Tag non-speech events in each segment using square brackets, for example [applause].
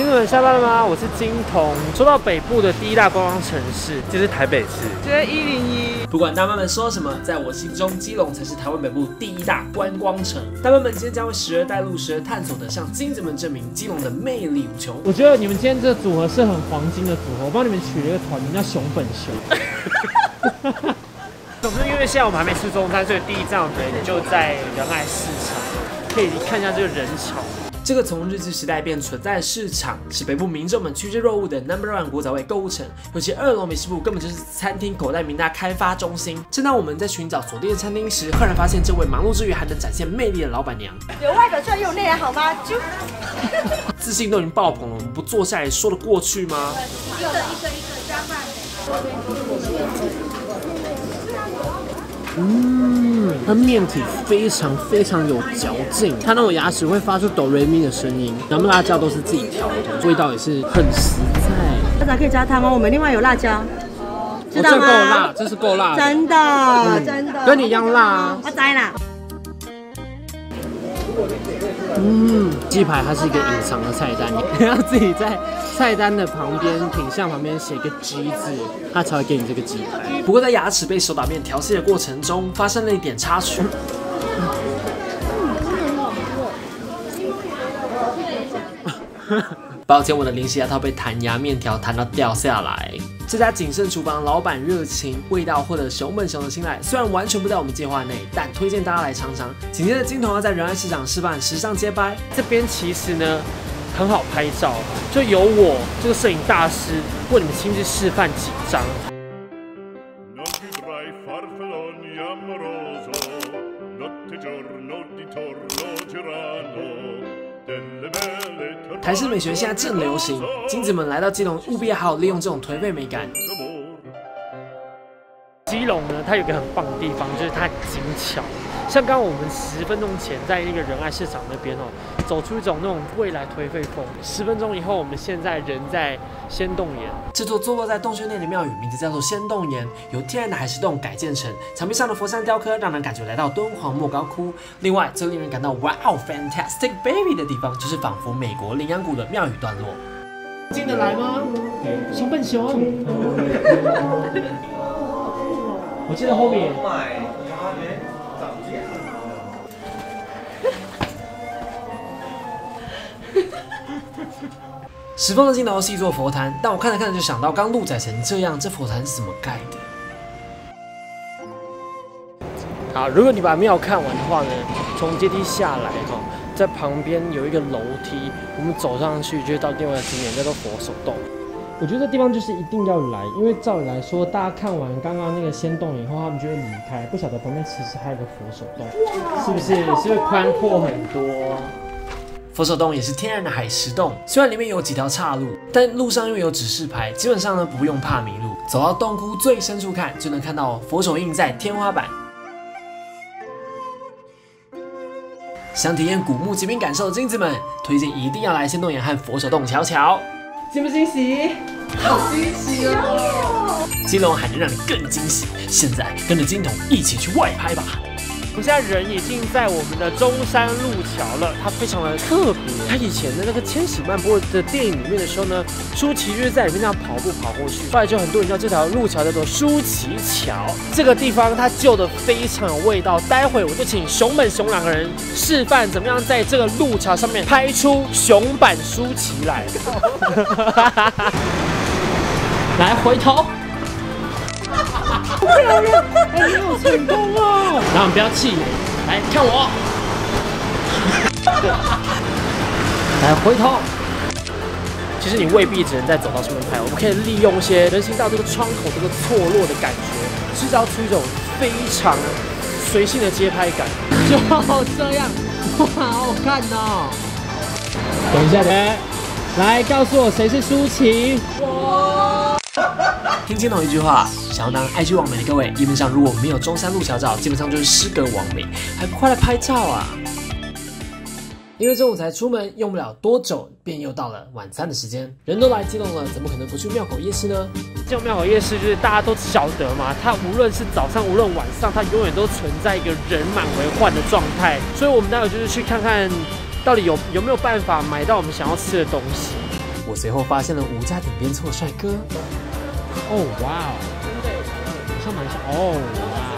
金子们下班了吗？我是金童。说到北部的第一大观光城市，就是台北市，就是一零一。不管大妈们说什么，在我心中，基隆才是台湾北部第一大观光城。大妈们今天将会时而带路，时而探索的，向金子们证明基隆的魅力无穷。我觉得你们今天这个组合是很黄金的组合，我帮你们取了一个团名叫熊本熊。总之，因为现在我们还没吃中餐，所以第一站我们就在仁爱市场，可以看一下这个人潮。这个从日治时代便存在的市场，是北部民众们趋之若鹜的 Number One 国早味购物城。尤其二楼美食部根本就是餐厅口袋名单开发中心。正当我们在寻找锁定的餐厅时，赫然发现这位忙碌之余还能展现魅力的老板娘。有外表就要有内涵，好吗？就自信都已经爆棚了，我们不坐下来说得过去吗？一个一个一个加饭。嗯，它面体非常非常有嚼劲，它那种牙齿会发出哆瑞咪的声音，然后辣椒都是自己调的，味道也是很实在。大家可以加汤哦，我们另外有辣椒，知道这够吗？辣，这是够辣的，真的真的，跟你一样辣啊。我摘啦。嗯，鸡排它是一个隐藏的菜单，[laughs] 你要自己在菜单的旁边品相旁边写一个鸡字，它才会给你这个鸡排。不过在牙齿被手打面调戏的过程中，发生了一点插曲。[laughs] 抱歉，我的临时牙套被弹牙面条弹到掉下来。这家谨慎厨房老板热情，味道获得熊本熊的青睐。虽然完全不在我们计划内，但推荐大家来尝尝。紧接着，金童要在仁爱市场示范时尚街拍。这边其实呢很好拍照，就由我这个摄影大师为你们亲自示范几张。台式美学现在正流行，金子们来到基隆，务必要好好利用这种颓废美感。基隆呢，它有个很棒的地方，就是它很精巧。像刚刚我们十分钟前在那个仁爱市场那边哦，走出一种那种未来颓废风。十分钟以后，我们现在人在仙洞岩，这座坐落在洞穴内的庙宇，名字叫做仙洞岩，由天然的海石洞改建成。墙壁上的佛山雕刻，让人感觉来到敦煌莫高窟。另外，最令人感到 wow fantastic baby 的地方，就是仿佛美国羚羊谷的庙宇段落。进得来吗？熊笨熊。我记得后面。[laughs] 石峰的尽头是一座佛坛，但我看着看着就想到，刚路窄成这样，这佛坛是怎么盖的？好，如果你把庙看完的话呢，从阶梯下来哈，在旁边有一个楼梯，我们走上去就到另外一个景点，叫做佛手洞。我觉得这地方就是一定要来，因为照理来说，大家看完刚刚那个仙洞以后，他们就会离开。不晓得旁边其实还有个佛手洞，是不是？是不是宽阔很多？佛手洞也是天然的海石洞，虽然里面有几条岔路，但路上因为有指示牌，基本上呢不用怕迷路。走到洞窟最深处看，就能看到佛手印在天花板。想体验古墓极品感受的金子们，推荐一定要来仙洞岩和佛手洞瞧瞧。惊不惊喜？好惊喜哦！金龙还能让你更惊喜。现在跟着金童一起去外拍吧。我现在人已经在我们的中山路桥了，它非常的特别。它以前的那个《千禧曼波》的电影里面的时候呢，舒淇就是在里面这样跑步跑过去，后来就很多人叫这条路桥叫做舒淇桥。这个地方它旧的非常有味道，待会我就请熊本熊两个人示范怎么样在这个路桥上面拍出熊版舒淇来。来回头。漂亮，哎，你好成功哦！然后你不要气馁，来看我，来回头。其实你未必只能在走道上面拍，我们可以利用一些人行道这个窗口这个错落的感觉，制造出一种非常随性的街拍感。就这样，哇，好好看哦！等一下，来，来告诉我谁是舒淇？听清楚一句话，想要当 IG 网美的各位，基本上如果没有中山路桥照，基本上就是失格网美，还不快来拍照啊！因为中午才出门，用不了多久，便又到了晚餐的时间。人都来激动了，怎么可能不去庙口夜市呢？这种庙口夜市就是大家都晓得嘛，它无论是早上，无论晚上，它永远都存在一个人满为患的状态。所以我们待会就是去看看，到底有有没有办法买到我们想要吃的东西。我随后发现了吴家顶边错帅哥。哦，哇哦，好像蛮像哦，哇！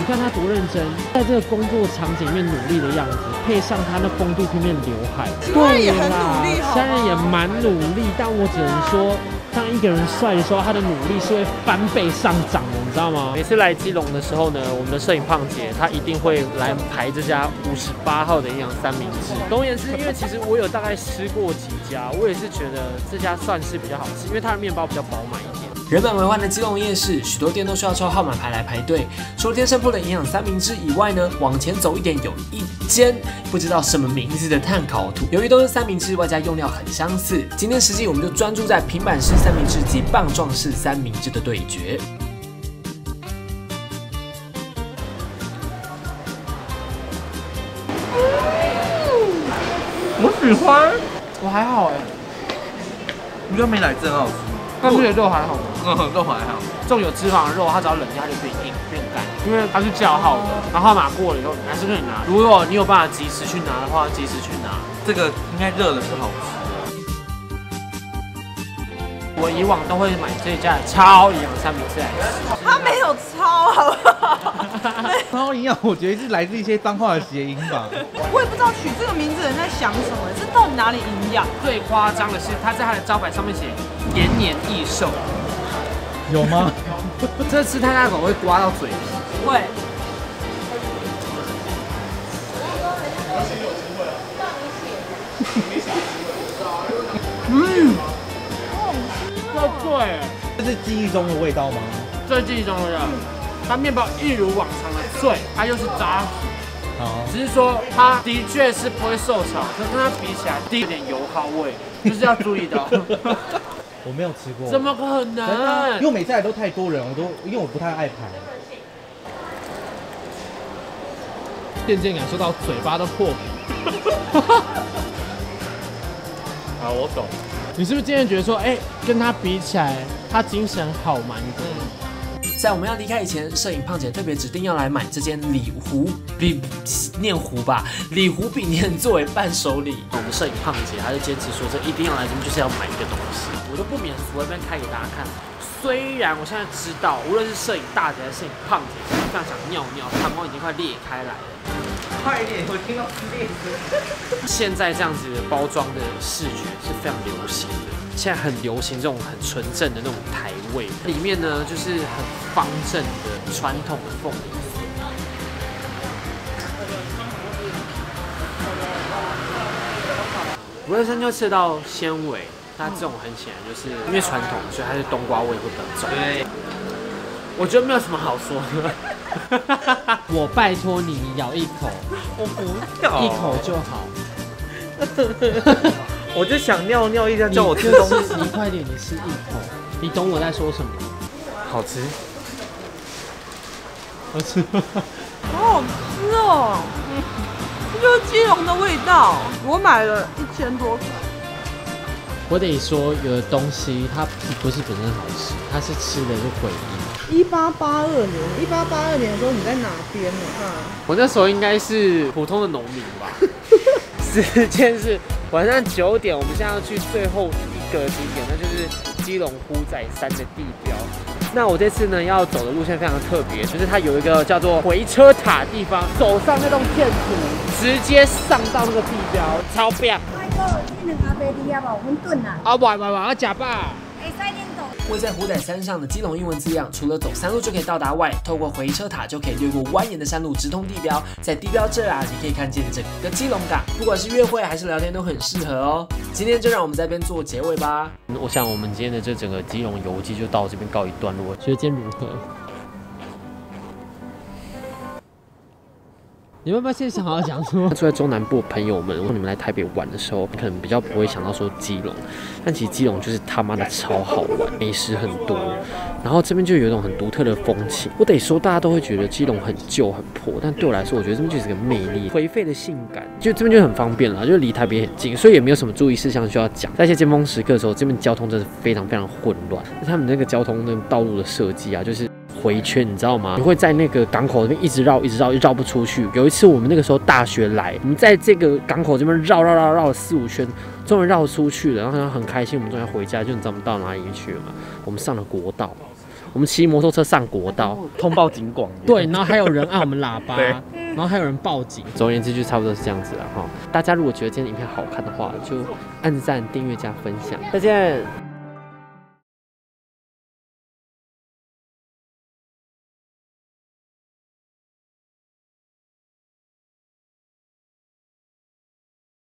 你看他多认真，在这个工作场景里面努力的样子，配上他那风度翩翩的刘海，他也很努力好吗虽然也蛮努力，但我只能说，当一个人帅的时候，他的努力是会翻倍上涨的，你知道吗？每次来基隆的时候呢，我们的摄影胖姐她一定会来排这家五十八号的营养三明治。总而言之，因为其实我有大概吃过几家，我也是觉得这家算是比较好吃，因为它的面包比较饱满。人满为患的基隆夜市，许多店都需要抽号码牌来排队。除了天生铺的营养三明治以外呢，往前走一点有一间不知道什么名字的碳烤土，由于都是三明治，外加用料很相似。今天实际我们就专注在平板式三明治及棒状式三明治的对决。我喜欢，我还好哎，你觉得没奶汁很好吃？但不觉得肉还好吗？嗯，[laughs] 肉还好。这种有脂肪的肉，它只要冷下就变硬变干，因为它是叫好的，然后号码过了以后，你还是可以拿。如果你有办法及时去拿的话，及时去拿。这个应该热的是好吃。我以往都会买这家的超营养三明治来吃。他没有超，好不好？超营养，我觉得是来自一些脏话的谐音吧。我也不知道取这个名字的人在想什么，这到底哪里营养？最夸张的是，他在他的招牌上面写“延年益寿有吗？”，[laughs] 这吃太大口会刮到嘴皮。会，这对，这是记忆中的味道吗？是记忆中的，它面包一如往常的脆，它又是扎实。只是说它的确是不会受潮，可跟它比起来，低一点油耗味，就是要注意的哦。[laughs] 我没有吃过。怎么可能啊？因为每次来都太多人，我都因为我不太爱排。渐渐感受到嘴巴的破皮。[laughs] 啊，我懂。你是不是今天觉得说，哎、跟他比起来，他精神好蛮多？在我们要离开以前，摄影胖姐特别指定要来买这间礼壶比念壶吧，礼壶比念作为伴手礼。我们摄影胖姐，她就坚持说，这一定要来这边就是要买一个东西，我就不免俗在那边开给大家看。虽然我现在知道，无论是摄影大姐还是摄影胖姐，非常想尿尿，膀胱已经快裂开来了。快一点，我听到裂现在这样子的包装的视觉是非常流行的，现在很流行这种很纯正的那种台味，里面呢就是很方正的传统的凤梨酥。五二三就吃得到纤维，那这种很显然就是因为传统，所以它是冬瓜味会比较重。对，我觉得没有什么好说的。[laughs] 我拜托你，你咬一口，[laughs] 我不要一口就好。[laughs] 我就想尿尿，一直在叫我吃东西。你快点，你吃一口，你懂我在说什么？好吃，好吃。好好吃哦，这就是基隆的味道。我买了一千多块，我得说，有的东西它不是本身好吃，它是吃的就诡异。一八八二年，一八八二年的时候你在哪边呢？啊，我那时候应该是普通的农民吧。[laughs] 时间是晚上九点，我们现在要去最后一个景点，那就是基隆虎仔山的地标。那我这次呢要走的路线非常特别，就是它有一个叫做回车塔地方，走上那栋建筑，直接上到那个地标，超棒！那个你两阿伯你啊无？阮炖啊，啊，喂在虎仔山上的基隆英文字样，除了走山路就可以到达外，透过回车塔就可以越过蜿蜒的山路，直通地标。在地标这啊，你可以看见整个基隆港，不管是约会还是聊天都很适合哦。今天就让我们在这边做结尾吧。我想我们今天的这整个基隆游记就到这边告一段落，觉得今天如何？你们有没有现在想好讲 [laughs] 说？住在中南部的朋友们，如果你们来台北玩的时候，可能比较不会想到说基隆，但其实基隆就是他妈的超好玩，美食很多，然后这边就有一种很独特的风情。我得说，大家都会觉得基隆很旧很破，但对我来说，我觉得这边就是个魅力，颓废的性感，就这边就很方便了，就离台北很近，所以也没有什么注意事项需要讲。在一些尖峰时刻的时候，这边交通真的非常非常混乱，他们那个交通那个道路的设计啊，就是回圈，你知道吗？你会在那个港口那边一直绕，一直绕，又绕不出去。有一次我们那个时候大学来，我们在这个港口这边绕绕绕绕了四五圈，终于绕出去了，然后很开心，我们终于回家，就你知道我们到哪里去了吗？我们上了国道。我们骑摩托车上国道，通报警广。对，然后还有人按我们喇叭，然后还有人报警。总而言之，就差不多是这样子了哈。大家如果觉得今天影片好看的话，就按赞、订阅、加分享。再见。